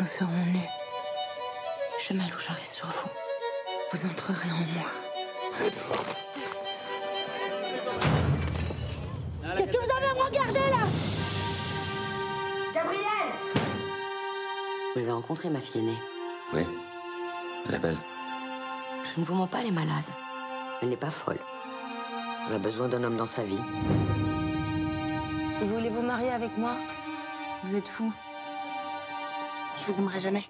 Nous serons nus. Je m'allongerai sur vous. Vous entrerez en moi. Qu'est-ce que vous avez à me regarder là? Gabriel Vous l'avez rencontrée, ma fille aînée. Oui. Elle est belle. Je ne vous mens pas, elle est malade. Elle n'est pas folle. Elle a besoin d'un homme dans sa vie. Vous voulez vous marier avec moi? Vous êtes fou. Je vous aimerai jamais.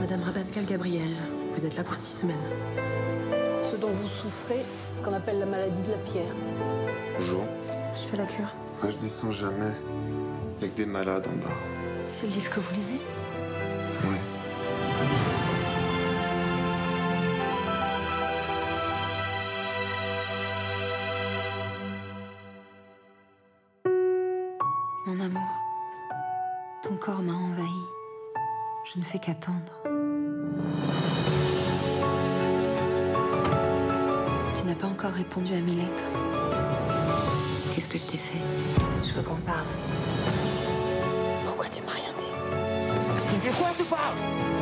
Madame Rabascal Gabriel, vous êtes là pour six semaines. Ce dont vous souffrez, c'est ce qu'on appelle la maladie de la pierre. Bonjour. Je fais la cure. Moi, je descends jamais. Avec des malades en bas. C'est le livre que vous lisez? Oui. Mon amour, ton corps m'a envahi. Je ne fais qu'attendre. Tu n'as pas encore répondu à mes lettres. Qu'est-ce que je t'ai fait? Je veux qu'on parle. Pourquoi tu m'as rien dit? De quoi tu parles?